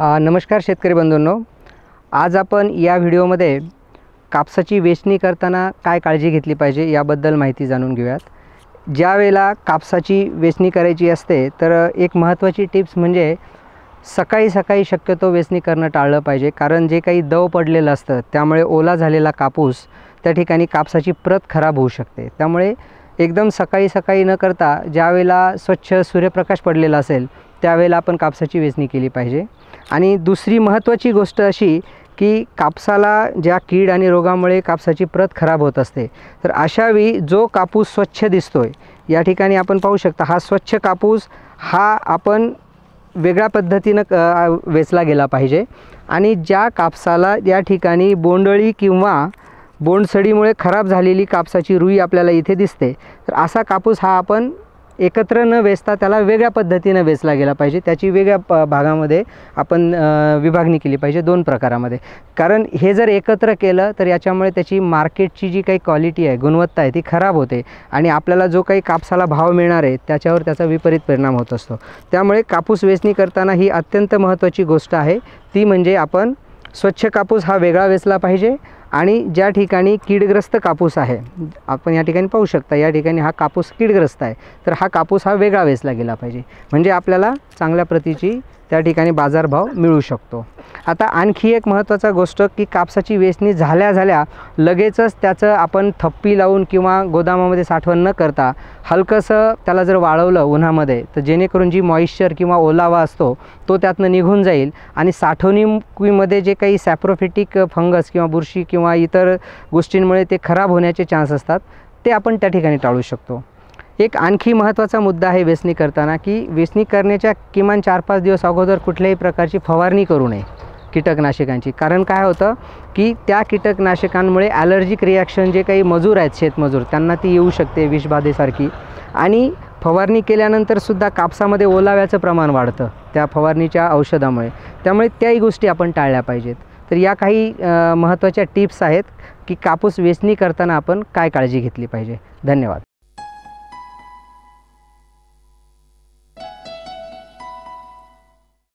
नमस्कार शेतकरी बंधूंनो. आज आपण या व्हिडिओमध्ये कापसाची वेचणी करताना काय काळजी घेतली पाहिजे याबद्दल माहिती जाणून घेऊयात. ज्या वेळेला कापसाची वेचणी करायची असते तर एक महत्त्वाची टिप्स म्हणजे सकाळी सकाळी शक्यतो वेचणी करणं टाळलं पाहिजे. कारण जे काही दव पडलेलं असतं त्यामुळे ओला झालेला कापूस त्या ठिकाणी कापसाची प्रत खराब होऊ शकते. त्यामुळे एकदम सकाळी सकाळी न करता ज्यावेळेला स्वच्छ सूर्यप्रकाश पडलेला असेल त्यावेळेला आपण कापसाची वेचणी केली पाहिजे. आणि दुसरी महत्त्वाची गोष्ट अशी की कापसाला ज्या कीड आणि रोगामुळे कापसाची प्रत खराब होत असते तर अशावेळी जो कापूस स्वच्छ दिसतो आहे या ठिकाणी आपण पाहू शकता हा स्वच्छ कापूस हा आपण वेगळ्या पद्धतीनं क वेचला गेला पाहिजे. आणि ज्या कापसाला या ठिकाणी बोंडळी किंवा बोंडसडीमुळे खराब झालेली कापसाची रुई आपल्याला इथे दिसते. तर असा कापूस हा आपण एकत्र न वेचता त्याला वेगळ्या पद्धतीनं वेचला गेला पाहिजे. त्याची वेगळ्या प भागामध्ये आपण विभागणी केली पाहिजे दोन प्रकारामध्ये. कारण हे जर एकत्र केलं तर याच्यामुळे त्याची मार्केटची जी काही क्वालिटी आहे गुणवत्ता आहे ती खराब होते. आणि आपल्याला जो काही कापसाला भाव मिळणार आहे त्याच्यावर त्याचा विपरीत परिणाम होत असतो. त्यामुळे कापूस वेचणी करताना ही अत्यंत महत्त्वाची गोष्ट आहे. ती म्हणजे आपण स्वच्छ कापूस हा वेगळा वेचला पाहिजे. आणि ज्या ठिकाणी कीडग्रस्त कापूस आहे आपण या ठिकाणी पाहू शकता या ठिकाणी हा कापूस कीडग्रस्त आहे. तर हा कापूस हा वेगळा वेचला गेला पाहिजे. म्हणजे आपल्याला चांगल्या प्रतीची त्या ठिकाणी बाजारभाव मिळू शकतो. आता आणखी एक महत्त्वाचा गोष्ट की कापसाची वेचणी झाल्या झाल्या लगेचच त्याचं आपण थप्पी लावून किंवा गोदामामध्ये साठवण न करता हलकंसं त्याला जर वाळवलं उन्हामध्ये तर जेणेकरून जी मॉइश्चर किंवा ओलावा असतो तो त्यातनं निघून जाईल. आणि साठवणुकीमध्ये जे काही सॅप्रोफिटिक फंगस किंवा बुरशी किंवा इतर गोष्टींमुळे ते खराब होण्याचे चान्स असतात ते आपण त्या ठिकाणी टाळू शकतो. एक आणखी महत्त्वाचा मुद्दा आहे वेचणी करताना की वेचणी करण्याच्या किमान चार पाच दिवस अगोदर कुठल्याही प्रकारची फवारणी करू नये कीटकनाशकांची. कारण काय होतं की त्या कीटकनाशकांमुळे ॲलर्जिक रिॲक्शन जे काही मजूर आहेत शेतमजूर त्यांना ती येऊ शकते विषबाधेसारखी आणि फवारणी केल्यानंतरसुद्धा कापसामध्ये ओलाव्याचं प्रमाण वाढतं त्या फवारणीच्या औषधामुळे. त्यामुळे त्याही गोष्टी आपण टाळल्या पाहिजेत. तर या काही महत्त्वाच्या टिप्स आहेत की कापूस वेचणी करताना आपण काय काळजी घेतली पाहिजे. धन्यवाद.